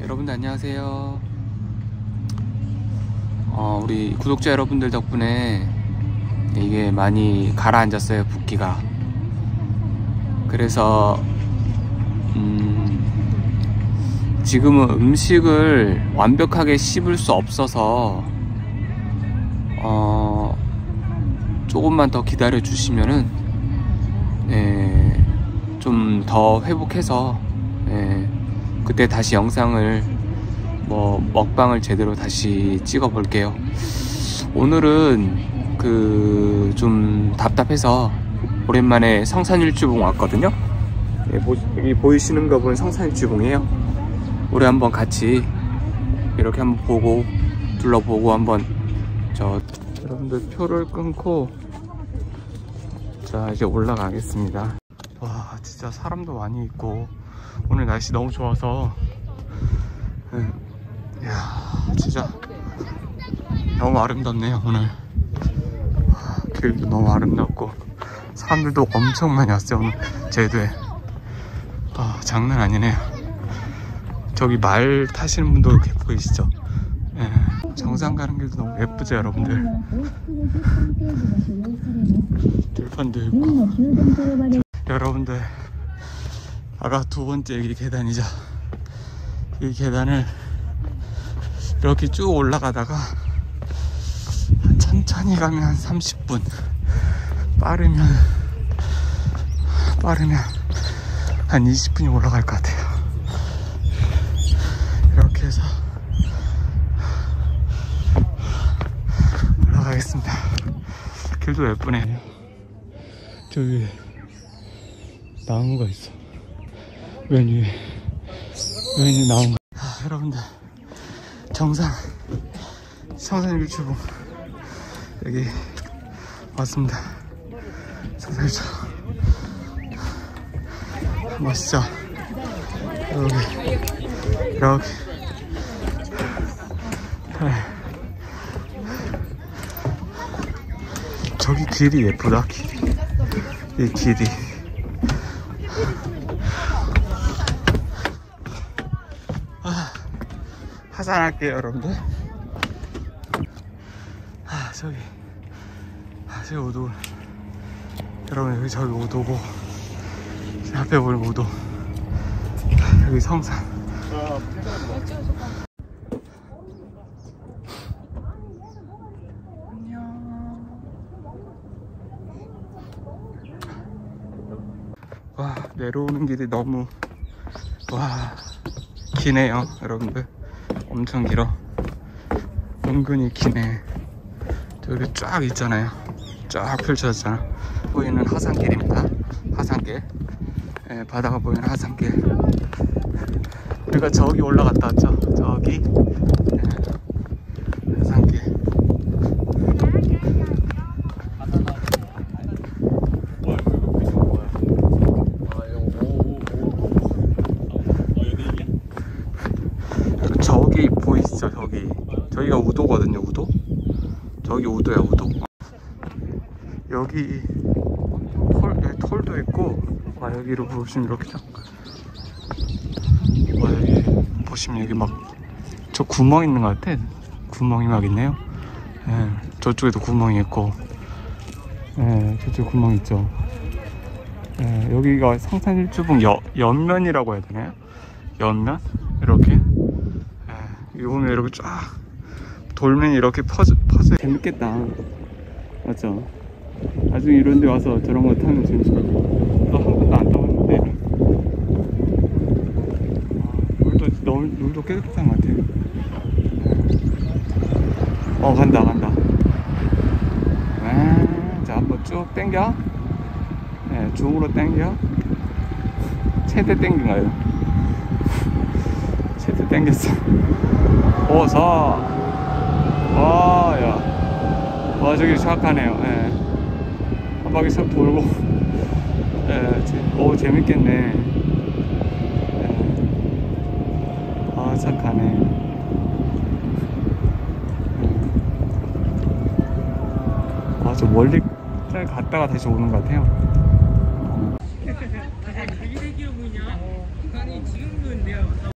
여러분들 안녕하세요. 어, 우리 구독자 여러분들 덕분에 이게 많이 가라앉았어요, 붓기가. 그래서, 음, 지금은 음식을 완벽하게 씹을 수 없어서, 어, 조금만 더 기다려 주시면은, 예, 좀 더 회복해서, 예, 그때 다시 영상을 뭐 먹방을 제대로 다시 찍어 볼게요. 오늘은 그 좀 답답해서 오랜만에 성산일주봉 왔거든요. 예, 보, 여기 보이시는 거 보면 성산일주봉이에요. 우리 한번 같이 이렇게 한번 보고 둘러보고 한번 저 여러분들 표를 끊고 자 이제 올라가겠습니다. 와 진짜 사람도 많이 있고 오늘 날씨 너무 좋아서. 음, 이야 진짜 너무 아름답네요 오늘. 와, 길도 너무 아름답고 사람들도 엄청 많이 왔어요 오늘 제주에 아 장난 아니네요. 저기 말 타시는 분도 이렇게 보이시죠? 예, 정상 가는 길도 너무 예쁘죠 여러분들. 들판도 있고 여러분들 아까 두 번째 이 계단이죠 이 계단을 이렇게 쭉 올라가다가 천천히 가면 한 30분. 빠르면 빠르면 한 20분이 올라갈 것 같아요. 이렇게 해서 올라가겠습니다. 길도 예쁘네 저기 나무가 있어. 맨 위에 맨 위에 나무가 아, 여러분들 정상 성산일주봉 여기 왔습니다. 성산일주 멋있죠? 여기 이렇게 네. 저기 길이 예쁘다 길이. 이 길이 아, 하산할게요 여러분들. 아 저기 아 저기 오도 여러분 여기 저기 오도고. 저 앞에 보이는 오도 여기 성산 와 내려오는 길이 너무 와 기네요 여러분들. 엄청 길어. 은근히 기네. 저기 쫙 있잖아요. 쫙 펼쳐졌잖아. 보이는 하산길입니다. 하산길. 예, 바다가 보이는 하산길. 우리가 저기 올라갔다 왔죠? 저기 예, 하산길 저기 보이시죠 저기 저기가 우도거든요 우도? 저기 우도야 우도. 여기 톨, 여기 톨도 있고 와 여기로 보시면 이렇게 딱. 와, 여기 보시면 여기 막 저 구멍 있는 것 같아. 구멍이 막 있네요. 예, 저쪽에도 구멍이 있고. 예, 저쪽 구멍 있죠. 예, 여기가 성산일주봉 여, 연면이라고 해야 되나요? 연면? 이렇게 예, 이거 보면 이렇게 쫙 돌멩이 이렇게 퍼져, 퍼져. 재밌겠다. 맞죠? 나중에 이런 데 와서 저런 거 타면 재밌을 것 같아요. 나한 번도 안 타봤는데. 아, 물도 너무 물도 깨끗한 것 같아요. 어 간다 간다. 아, 자 한번 쭉 당겨. 네, 중으로 당겨. 최대 당긴가요 최대 당겼어. 오서 와야. 와 저기 정확하네요. 예. 한 바퀴 싹 돌고. 예, 재, 오 재밌겠네. 예. 아 착하네. 아저 멀리 잘 갔다가 다시 오는 것 같아요